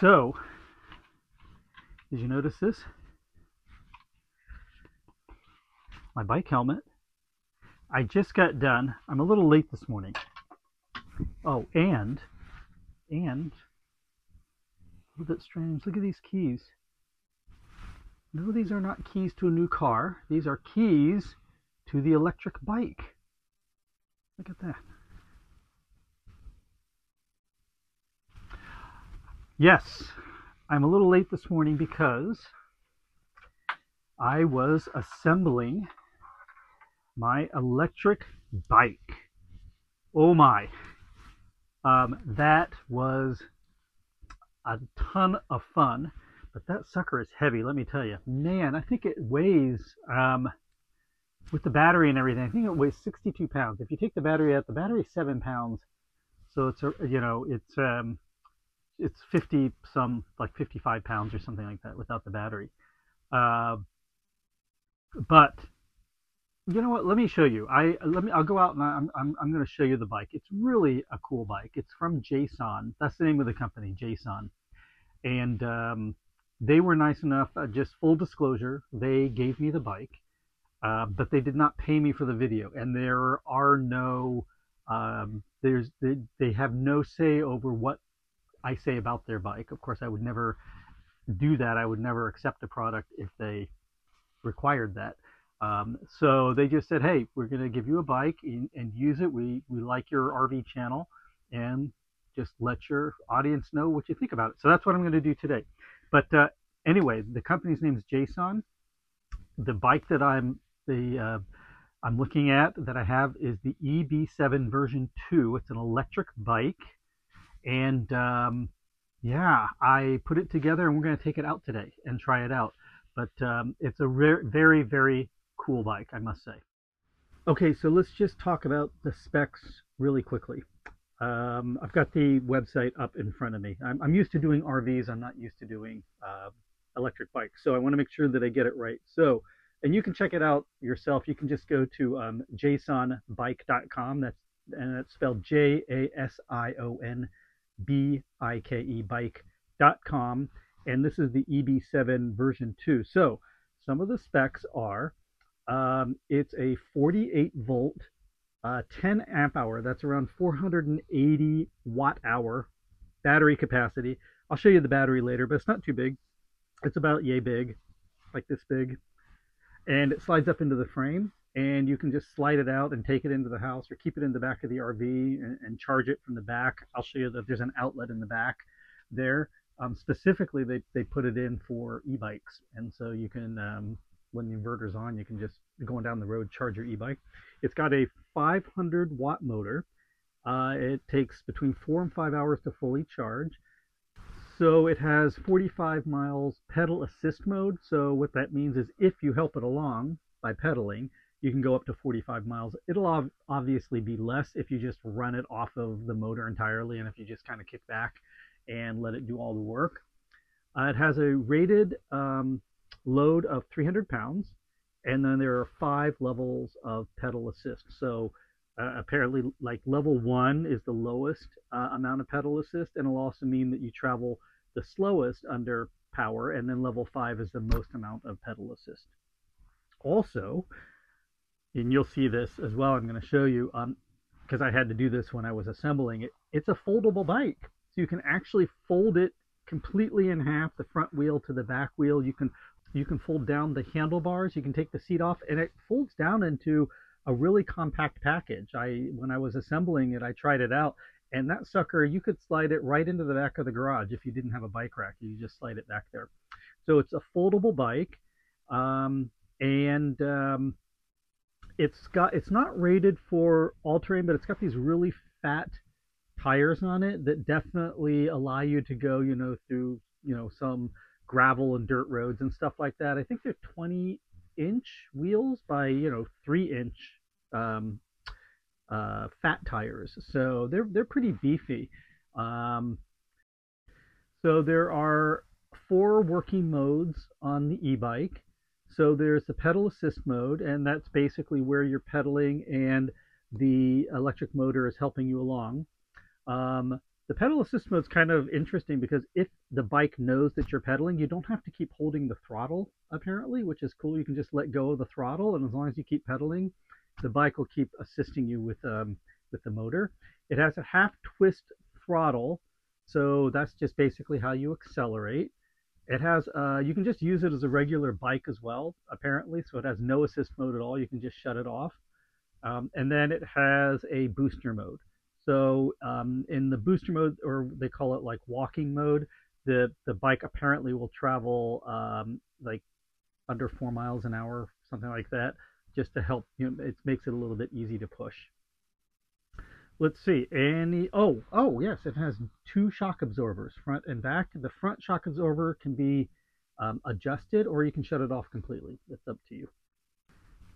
So, did you notice this? My bike helmet. I just got done. I'm a little late this morning. Oh, and, and, a little bit strange. Look at these keys. No, these are not keys to a new car. These are keys to the electric bike. Look at that. Yes, I'm a little late this morning because I was assembling my electric bike. Oh my. Um, that was a ton of fun, but that sucker is heavy, let me tell you. Man, I think it weighs, um, with the battery and everything, I think it weighs 62 pounds. If you take the battery out, the battery's seven pounds. So it's, a, you know, it's, um, it's 50 some like 55 pounds or something like that without the battery. Uh, but you know what? Let me show you. I let me i'll go out and i'm i'm, I'm going to show you the bike. It's really a cool bike. It's from Jasion. That's the name of the company Jasion. And um, they were nice enough uh, just full disclosure they gave me the bike uh, but they did not pay me for the video. And there are no um, there's they, they have no say over what I say about their bike. Of course, I would never do that. I would never accept a product if they required that. Um, so they just said, "Hey, we're going to give you a bike and, and, use it. We we like your RV channel, and just let your audience know what you think about it." So that's what I'm going to do today. But uh, anyway, the company's name is Jasion. The bike that I'm the uh, I'm looking at that I have is the EB7 version 2. It's an electric bike and um, yeah, I put it together and we're going to take it out today and try it out. But um, it's a very, very cool bike, I must say. Okay, so let's just talk about the specs really quickly. Um, I've got the website up in front of me. I'm, I'm used to doing RVs. I'm not used to doing uh, electric bikes. So I want to make sure that I get it right. So, and you can check it out yourself. You can just go to um, jasionbike.com. That's and that's spelled J A S I O N B-I-K-E bike.com. And this is the EB7 version 2. So some of the specs are um, it's a 48 volt, uh, 10 amp hour. That's around 480 watt hour battery capacity. I'll show you the battery later, but it's not too big. It's about yay big, like this big. And it slides up into the frame and you can just slide it out and take it into the house or keep it in the back of the RV and, and charge it from the back. I'll show you that there's an outlet in the back there. Um, specifically, they, they put it in for e-bikes. And so you can, um, when the inverter's on, you can just, going down the road, charge your e-bike. It's got a 500 watt motor. Uh, it takes between four and five hours to fully charge. So it has 45 miles pedal assist mode. So what that means is if you help it along by pedaling, you can go up to 45 miles. It'll obviously be less if you just run it off of the motor entirely and if you just kind of kick back and let it do all the work. Uh, it has a rated um, load of 300 pounds and then there are five levels of pedal assist. So uh, apparently like level one is the lowest uh, amount of pedal assist and it'll also mean that you travel the slowest under power and then level five is the most amount of pedal assist. Also, and you'll see this as well. I'm going to show you on because um, I had to do this when I was assembling it. It's a foldable bike, so you can actually fold it completely in half, the front wheel to the back wheel. You can you can fold down the handlebars. You can take the seat off, and it folds down into a really compact package. I when I was assembling it, I tried it out, and that sucker you could slide it right into the back of the garage if you didn't have a bike rack. You just slide it back there. So it's a foldable bike, um, and um, it's got it's not rated for all terrain, but it's got these really fat tires on it that definitely allow you to go, you know, through you know some gravel and dirt roads and stuff like that. I think they're 20 inch wheels by you know three inch um, uh, fat tires, so they're they're pretty beefy. Um, so there are four working modes on the e-bike. So there's the pedal assist mode, and that's basically where you're pedaling and the electric motor is helping you along. Um, the pedal assist mode is kind of interesting because if the bike knows that you're pedaling, you don't have to keep holding the throttle apparently, which is cool. You can just let go of the throttle, and as long as you keep pedaling, the bike will keep assisting you with um, with the motor. It has a half twist throttle, so that's just basically how you accelerate. It has uh, you can just use it as a regular bike as well, apparently. So it has no assist mode at all. You can just shut it off. Um, and then it has a booster mode. So um, in the booster mode, or they call it like walking mode, the the bike apparently will travel um, like under four miles an hour, something like that, just to help. You know, it makes it a little bit easy to push. Let's see. Any? Oh, oh yes, it has two shock absorbers, front and back. The front shock absorber can be um, adjusted, or you can shut it off completely. It's up to you.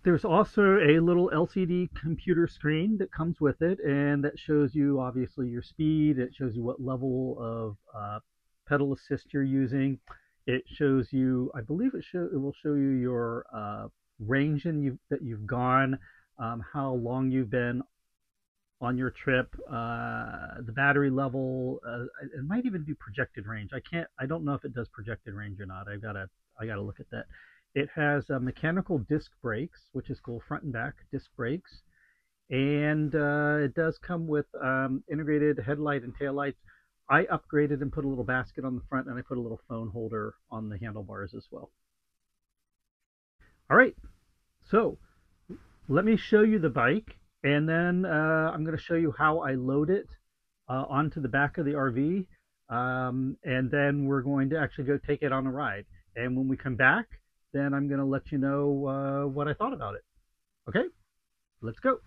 There's also a little LCD computer screen that comes with it, and that shows you obviously your speed. It shows you what level of uh, pedal assist you're using. It shows you, I believe it, show, it will show you your uh, range in you, that you've gone, um, how long you've been on your trip, uh, the battery level. Uh, it might even do projected range. I can't. I don't know if it does projected range or not. I gotta. I gotta look at that. It has uh, mechanical disc brakes, which is cool, front and back disc brakes. And uh, it does come with um, integrated headlight and tail lights. I upgraded and put a little basket on the front, and I put a little phone holder on the handlebars as well. All right, so let me show you the bike, and then uh, I'm going to show you how I load it uh, onto the back of the RV, um, and then we're going to actually go take it on a ride. And when we come back, then I'm going to let you know uh, what I thought about it. Okay, let's go.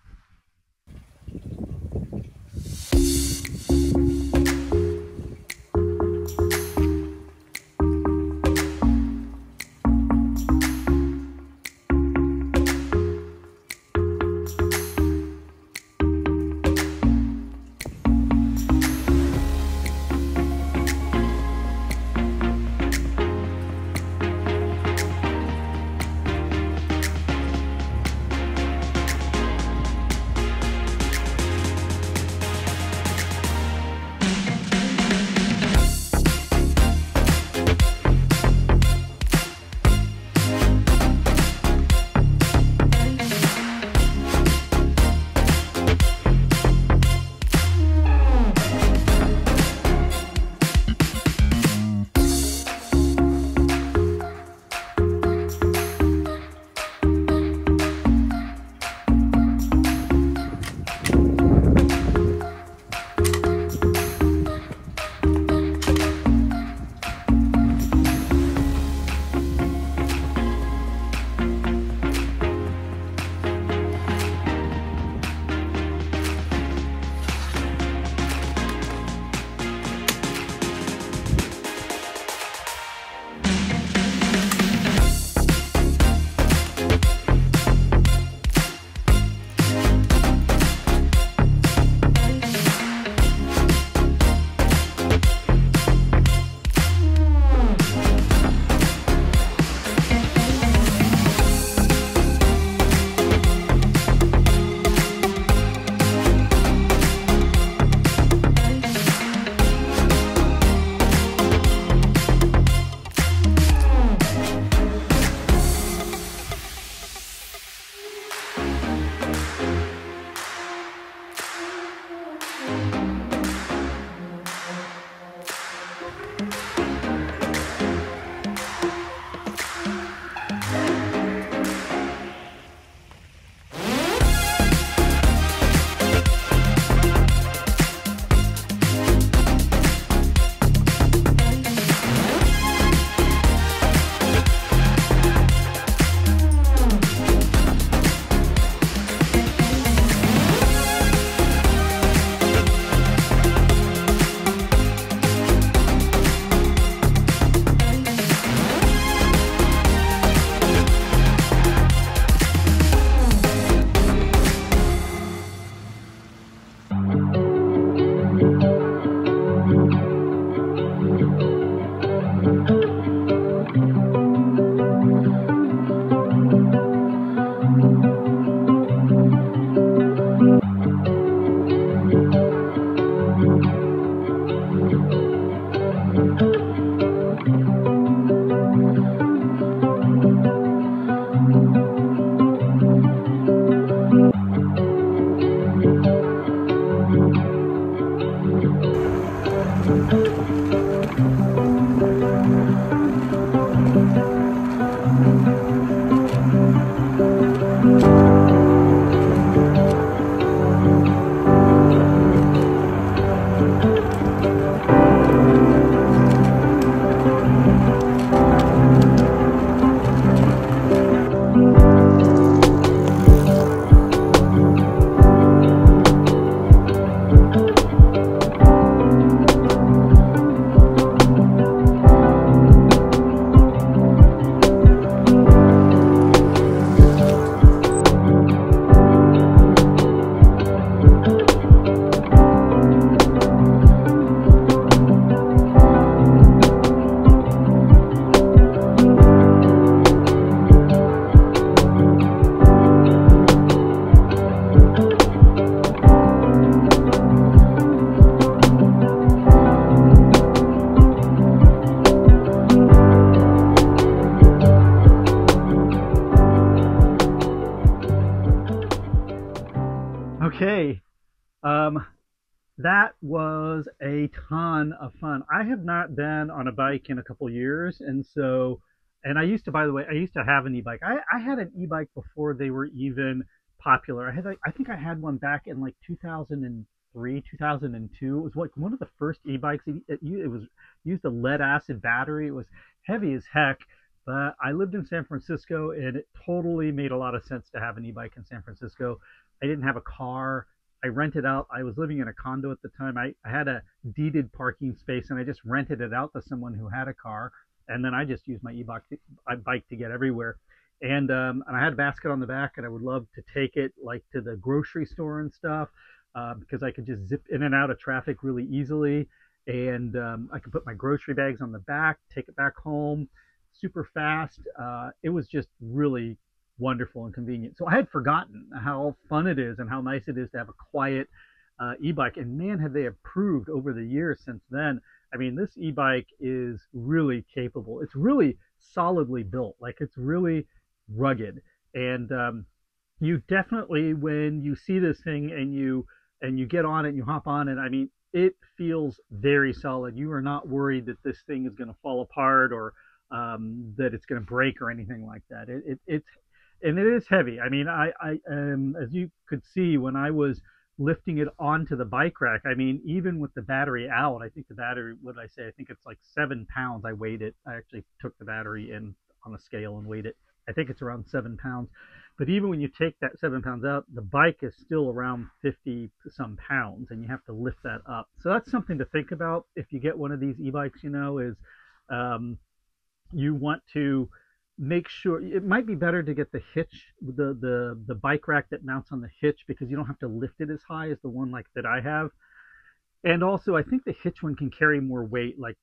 Ton of fun. I have not been on a bike in a couple years, and so, and I used to, by the way, I used to have an e-bike. I, I had an e-bike before they were even popular. I had, I think, I had one back in like 2003, 2002. It was like one of the first e-bikes. It, it, it was used a lead acid battery. It was heavy as heck. But I lived in San Francisco, and it totally made a lot of sense to have an e-bike in San Francisco. I didn't have a car. I rented out. I was living in a condo at the time. I, I had a deeded parking space, and I just rented it out to someone who had a car. And then I just used my e-bike bike to get everywhere. And um, and I had a basket on the back, and I would love to take it like to the grocery store and stuff uh, because I could just zip in and out of traffic really easily. And um, I could put my grocery bags on the back, take it back home, super fast. Uh, it was just really wonderful and convenient. So I had forgotten how fun it is and how nice it is to have a quiet uh, e-bike. And man, have they improved over the years since then. I mean, this e-bike is really capable. It's really solidly built. Like it's really rugged. And um, you definitely, when you see this thing and you and you get on it and you hop on it, I mean, it feels very solid. You are not worried that this thing is going to fall apart or um, that it's going to break or anything like that. It, it, it's and it is heavy. I mean, I, I um, as you could see when I was lifting it onto the bike rack. I mean, even with the battery out, I think the battery, what did I say? I think it's like seven pounds. I weighed it. I actually took the battery in on a scale and weighed it. I think it's around seven pounds. But even when you take that seven pounds out, the bike is still around 50 some pounds and you have to lift that up. So that's something to think about if you get one of these e-bikes, you know, is um, you want to make sure it might be better to get the hitch the the the bike rack that mounts on the hitch because you don't have to lift it as high as the one like that I have. And also I think the hitch one can carry more weight. Like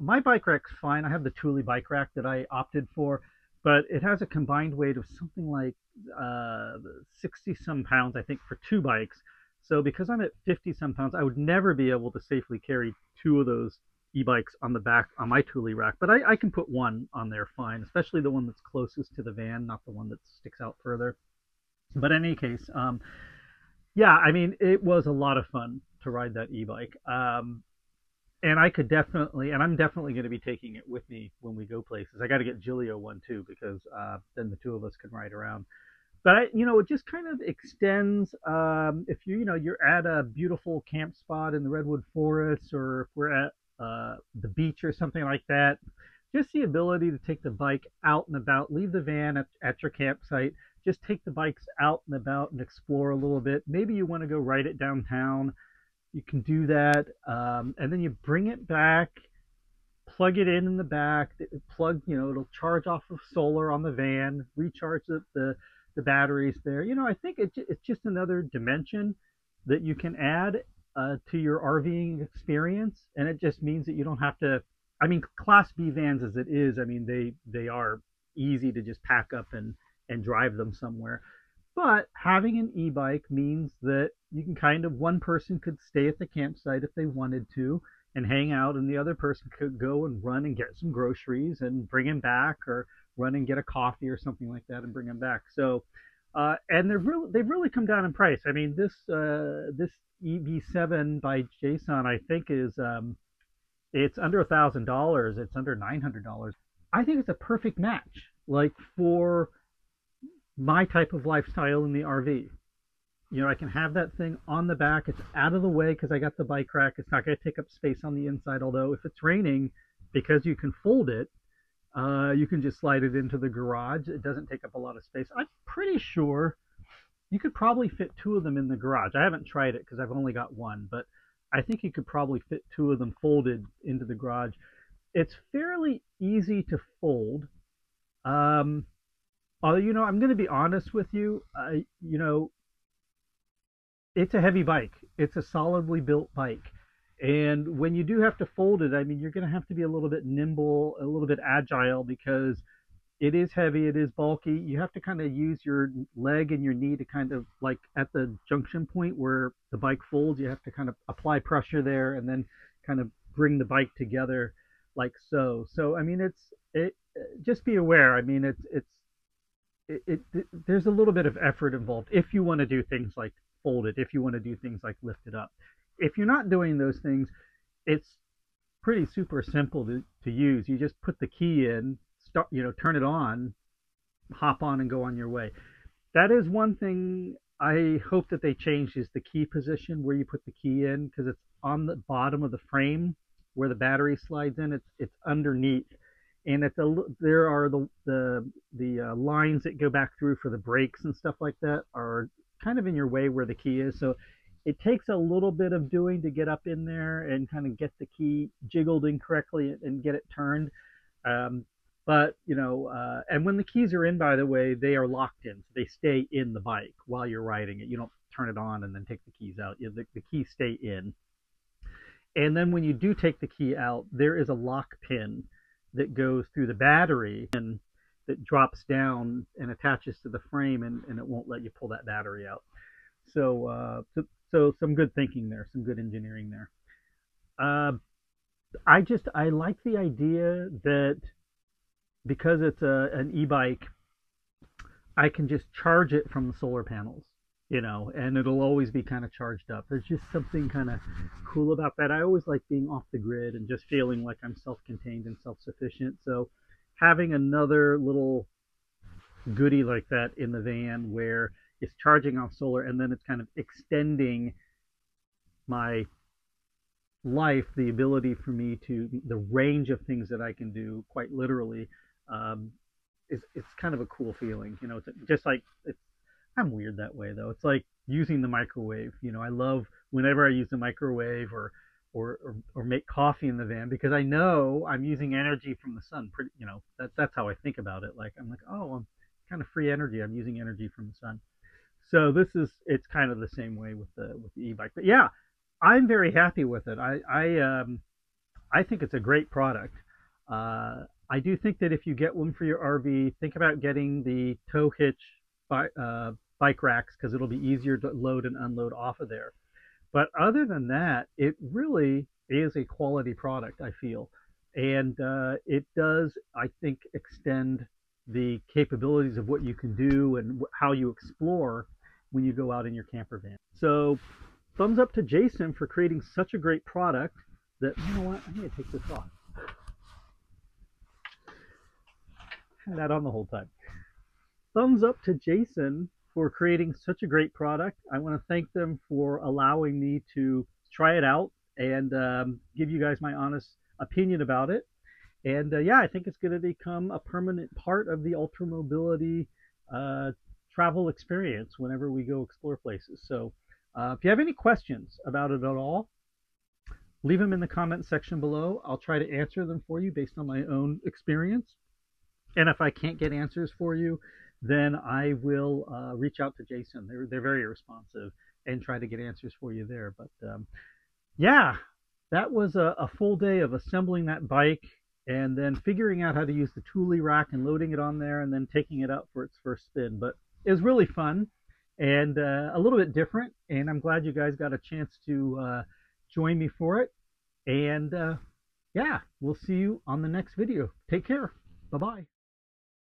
my bike rack's fine. I have the Thule bike rack that I opted for but it has a combined weight of something like uh, 60 some pounds I think for two bikes. So because I'm at 50 some pounds I would never be able to safely carry two of those e-bikes on the back on my Thule rack, but I, I, can put one on there fine, especially the one that's closest to the van, not the one that sticks out further. But in any case, um, yeah, I mean, it was a lot of fun to ride that e-bike. Um, and I could definitely, and I'm definitely going to be taking it with me when we go places. I got to get Gilio one too, because uh, then the two of us can ride around. But I, you know, it just kind of extends. Um, if you, you know, you're at a beautiful camp spot in the redwood forest, or if we're at uh, the beach or something like that. Just the ability to take the bike out and about, leave the van at, at your campsite, just take the bikes out and about and explore a little bit. Maybe you want to go ride it downtown. You can do that. Um, and then you bring it back, plug it in in the back, plug, you know, it'll charge off of solar on the van, recharge the, the, the batteries there. You know, I think it, it's just another dimension that you can add uh, to your RVing experience, and it just means that you don't have to. I mean, Class B vans as it is, I mean they they are easy to just pack up and and drive them somewhere. But having an e-bike means that you can kind of one person could stay at the campsite if they wanted to and hang out, and the other person could go and run and get some groceries and bring them back, or run and get a coffee or something like that and bring them back. So, uh, and they've really they've really come down in price. I mean, this uh, this EB7 by Jasion, I think, is um, It's under a thousand dollars. It's under nine hundred dollars. I think it's a perfect match, like for my type of lifestyle in the RV. You know, I can have that thing on the back. It's out of the way because I got the bike rack. It's not going to take up space on the inside. Although if it's raining, because you can fold it, uh, you can just slide it into the garage. It doesn't take up a lot of space. I'm pretty sure you could probably fit two of them in the garage. I haven't tried it because I've only got one, but I think you could probably fit two of them folded into the garage. It's fairly easy to fold. Um, although, you know, I'm going to be honest with you. You know, it's a heavy bike. It's a solidly built bike. And when you do have to fold it, I mean, you're going to have to be a little bit nimble, a little bit agile because it is heavy, it is bulky. You have to kind of use your leg and your knee to kind of like at the junction point where the bike folds, you have to kind of apply pressure there and then kind of bring the bike together like so. So I mean, it's it. Just be aware. I mean, it's it's it, it, it there's a little bit of effort involved if you want to do things like fold it, if you want to do things like lift it up. If you're not doing those things, it's pretty super simple to, to use. You just put the key in, start, you know, turn it on, hop on and go on your way. That is one thing I hope that they change is the key position where you put the key in because it's on the bottom of the frame where the battery slides in. It's it's underneath, and it's a there are the the the uh, lines that go back through for the brakes and stuff like that are kind of in your way where the key is. So it takes a little bit of doing to get up in there and kind of get the key jiggled incorrectly and get it turned. Um, but you know, uh, and when the keys are in, by the way, they are locked in, so they stay in the bike while you're riding it. You don't turn it on and then take the keys out. You, the, the keys stay in. And then when you do take the key out, there is a lock pin that goes through the battery and that drops down and attaches to the frame, and, and it won't let you pull that battery out. So, uh, so, so some good thinking there, some good engineering there. Uh, I just I like the idea that because it's a an e-bike, I can just charge it from the solar panels, you know, and it'll always be kind of charged up. There's just something kind of cool about that. I always like being off the grid and just feeling like I'm self-contained and self-sufficient. So having another little goodie like that in the van where it's charging off solar and then it's kind of extending my life the ability for me to the range of things that I can do quite literally um, is it's kind of a cool feeling. You know, it's just like it's. I'm weird that way though. It's like using the microwave. You know, I love whenever I use the microwave or or, or, or make coffee in the van because I know I'm using energy from the sun. Pretty, you know, that's that's how I think about it. Like I'm like, oh, I'm kind of free energy. I'm using energy from the sun. So this is it's kind of the same way with the with the e-bike. But yeah, I'm very happy with it. I I um I think it's a great product. Uh, I do think that if you get one for your RV, think about getting the tow hitch bi- uh, bike racks because it'll be easier to load and unload off of there. But other than that, it really is a quality product, I feel. And uh, it does, I think, extend the capabilities of what you can do and how you explore when you go out in your camper van. So, thumbs up to Jasion for creating such a great product that, you know what, I'm going to take this off. Had that on the whole time. Thumbs up to Jasion for creating such a great product. I want to thank them for allowing me to try it out and um, give you guys my honest opinion about it. And uh, yeah, I think it's going to become a permanent part of the ultra mobility uh, travel experience whenever we go explore places. So uh, if you have any questions about it at all, leave them in the comment section below. I'll try to answer them for you based on my own experience. And if I can't get answers for you, then I will uh, reach out to Jasion. They're they're very responsive and try to get answers for you there. But um, yeah, that was a, a, full day of assembling that bike and then figuring out how to use the Thule rack and loading it on there and then taking it out for its first spin. But it was really fun and uh, a little bit different. And I'm glad you guys got a chance to uh, join me for it. And uh, yeah, we'll see you on the next video. Take care. Bye bye.